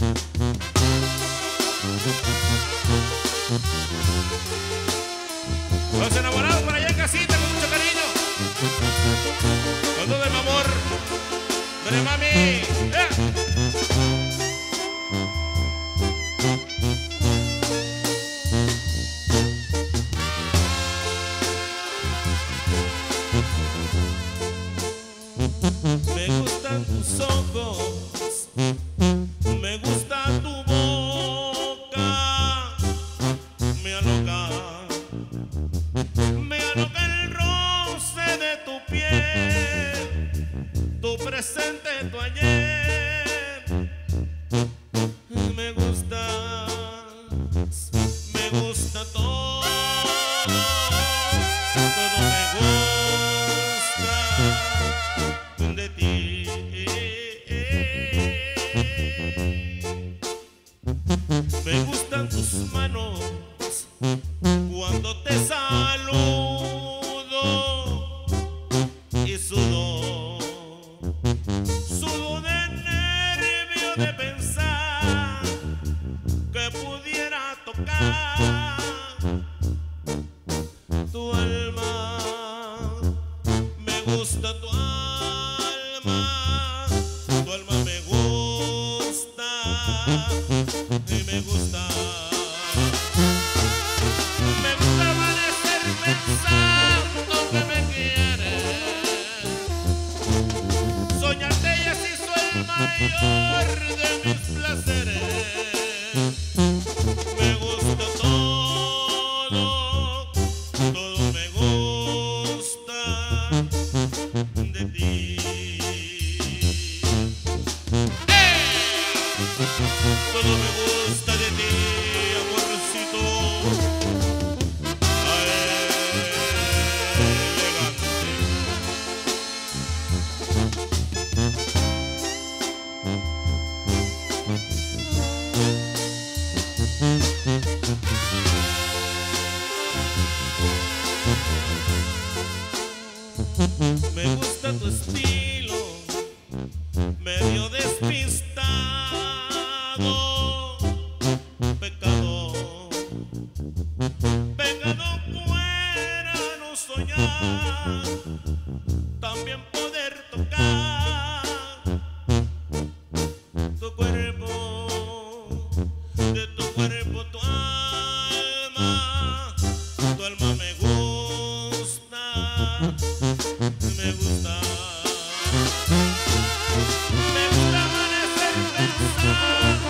Los enamorados para allá en casita con mucho cariño. Con todo el amor. Dale mami. Me gustan tus ojos. me aloca el roce de tu piel, tu presente, tu ayer. Me gusta, me gusta todo. De pensar que pudiera tocar tu alma. me gusta de ti. Todo me gusta de ti, amorcito. Pecado, venga no pueda no soñar, también poder tocar tu cuerpo, de tu cuerpo, tu alma, tu alma me gusta, me gusta, me gusta.